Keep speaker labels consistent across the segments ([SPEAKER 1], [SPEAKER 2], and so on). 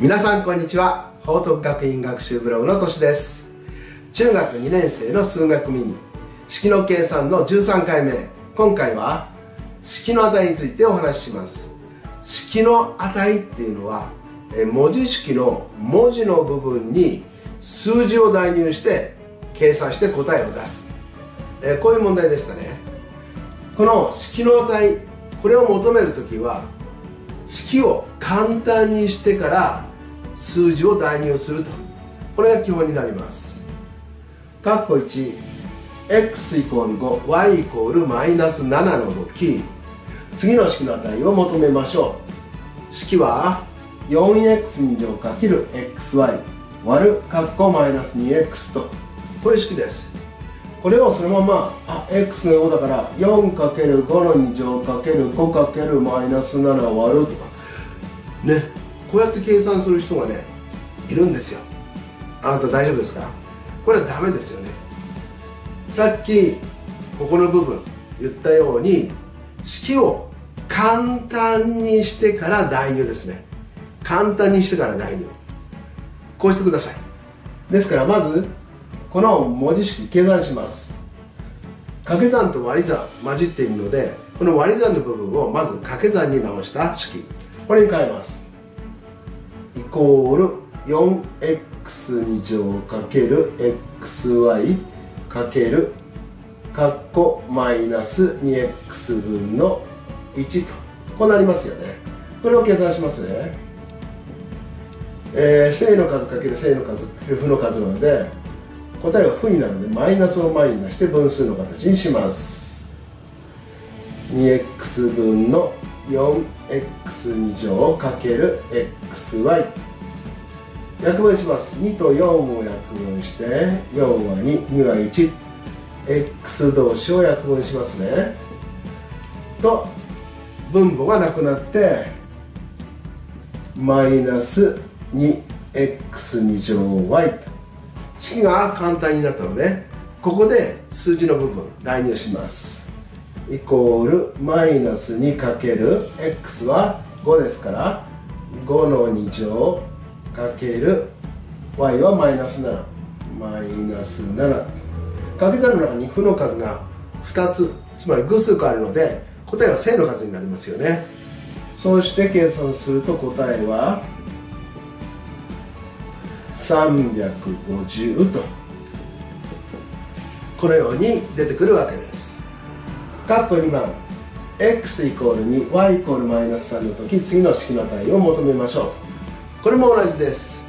[SPEAKER 1] 皆さんこんにちは。報徳学院学習ブログのとしです。中学2年生の数学ミニ。式の計算の13回目。今回は式の値についてお話しします。式の値っていうのは文字式の文字の部分に数字を代入して計算して答えを出す。こういう問題でしたね。この式の値これを求めるときは式を簡単にしてから数字を代入すると。これが基本になります。括弧 1x イコール 5y イコールマイナス7の時次の式の値を求めましょう。式は 4x2 乗 ×xy 割る括弧マイナス 2x と。こういう式です。これをそのままあ x の5だから 4×5 の2乗 ×5× マイナス7割るとかねこうやって計算する人がねいるんですよ。あなた大丈夫ですか？これはダメですよね。さっきここの部分言ったように式を簡単にしてから代入ですね。簡単にしてから代入こうしてください。ですからまずこの文字式計算します。掛け算と割り算混じっているのでこの割り算の部分をまず掛け算に直した式。これに変えます。イコール 4x2 乗かける xy かける括弧マイナス 2x 分の1と。こうなりますよね。これを計算しますね。えー、正の数かける正の数かける負の数なので答えは負になるのでマイナスを前に出して分数の形にします。2x 分の 4x2 乗かける xy 約分します。2と4を約分して4は22は 1x 同士を約分しますね。と分母がなくなってマイナス 2x2 乗 y と式が簡単になったのでここで数字の部分代入します。イコールマイナス2かける x は5ですから5の2乗かける y はマイナス7マイナス7掛け算の中に負の数が2つつまり偶数個あるので答えは正の数になりますよね。そうして計算すると答えは350とこのように出てくるわけです。括弧2番。X イコール 2y イコールマイナス3の時次の式の値を求めましょう。これも同じです。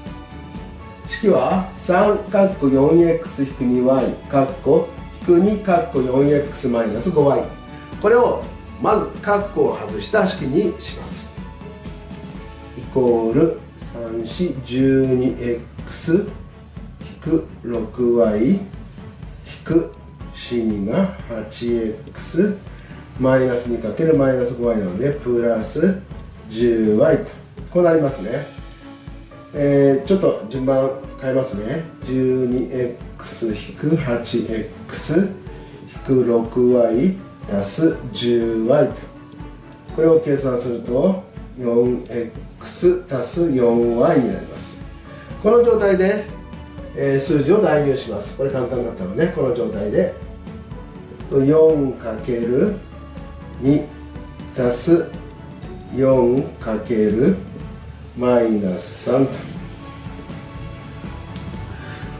[SPEAKER 1] 式は3括弧 4x-2y 括弧引く2括弧 4x マイナス 5y これをまず括弧を外した式にします。イコール 3412x x く 6y 引く c2 が 8x マイナス 2× マイナス 5y なのでプラス 10y とこうなりますね、えー、ちょっと順番変えますね。12x-8x-6y 足す 10y と。これを計算すると 4x 足す 4y になります。この状態で、えー、数字を代入します。これ簡単だったのでこの状態で。4×2 足す 4× マイナス3と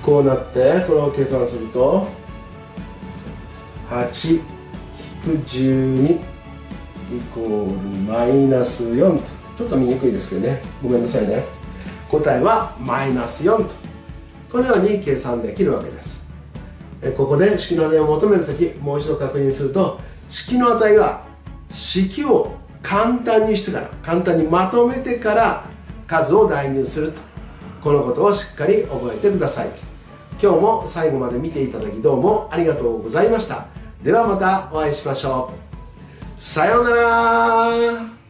[SPEAKER 1] こうなってこれを計算すると8-12イコールマイナス4と。ちょっと見にくいですけどね。ごめんなさいね。答えはマイナス4と。このように計算できるわけです。ここで式の値を求めるときもう一度確認すると式の値は式を簡単にしてから簡単にまとめてから数を代入すると。このことをしっかり覚えてください。今日も最後まで見ていただきどうもありがとうございました。ではまたお会いしましょう。さようなら。